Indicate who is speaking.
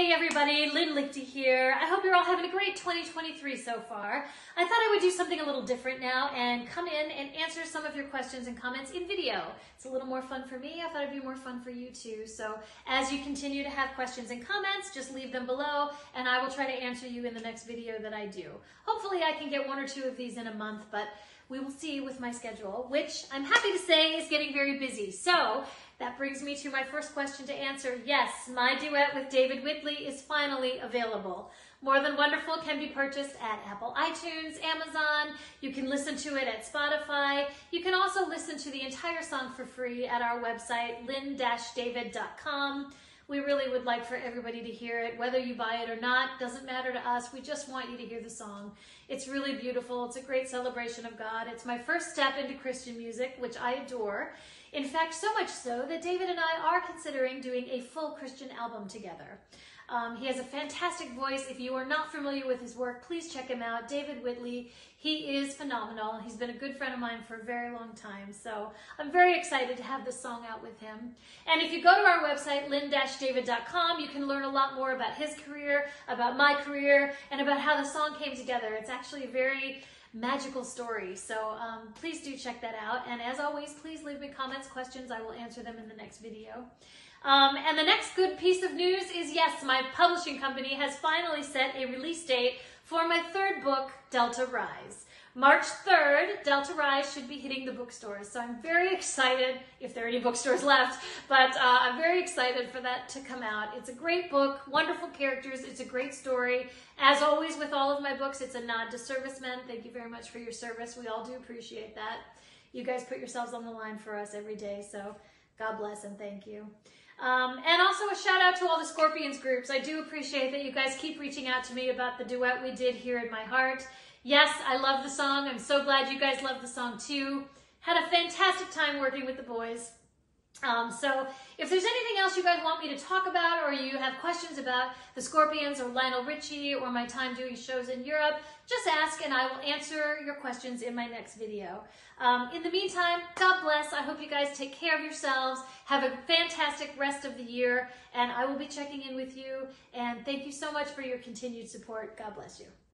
Speaker 1: Hey everybody, Lyn Liechty here. I hope you're all having a great 2023 so far. I thought I would do something a little different now and come in and answer some of your questions and comments in video. It's a little more fun for me. I thought it'd be more fun for you too. So as you continue to have questions and comments, just leave them below and I will try to answer you in the next video that I do. Hopefully I can get one or two of these in a month, but we will see with my schedule, which I'm happy to say is getting very busy. So that brings me to my first question to answer. Yes, my duet with David Whitley is finally available. More Than Wonderful can be purchased at Apple iTunes, Amazon. You can listen to it at Spotify. You can also listen to the entire song for free at our website, lynn-david.com. We really would like for everybody to hear it, whether you buy it or not, doesn't matter to us. We just want you to hear the song. It's really beautiful. It's a great celebration of God. It's my first step into Christian music, which I adore. In fact, so much so that David and I are considering doing a full Christian album together. Um, he has a fantastic voice. If you are not familiar with his work, please check him out. David Whitley, he is phenomenal. He's been a good friend of mine for a very long time. So I'm very excited to have this song out with him. And if you go to our website, lynn-david.com, you can learn a lot more about his career, about my career, and about how the song came together. It's actually very magical story. So um, please do check that out. And as always, please leave me comments, questions. I will answer them in the next video. Um, and the next good piece of news is yes, my publishing company has finally set a release date for my third book, Delta Rise. March 3rd, Delta Rise should be hitting the bookstores. So I'm very excited, if there are any bookstores left, but uh, I'm very excited for that to come out. It's a great book, wonderful characters, it's a great story. As always with all of my books, it's a nod to servicemen. Thank you very much for your service. We all do appreciate that. You guys put yourselves on the line for us every day, so God bless and thank you. Um, and also a shout out to all the Scorpions groups. I do appreciate that you guys keep reaching out to me about the duet we did here in my heart. Yes, I love the song. I'm so glad you guys love the song too. Had a fantastic time working with the boys. Um, so if there's anything else you guys want me to talk about or you have questions about the Scorpions or Lionel Richie or my time doing shows in Europe, just ask and I will answer your questions in my next video. Um, in the meantime, God bless. I hope you guys take care of yourselves. Have a fantastic rest of the year and I will be checking in with you. And thank you so much for your continued support. God bless you.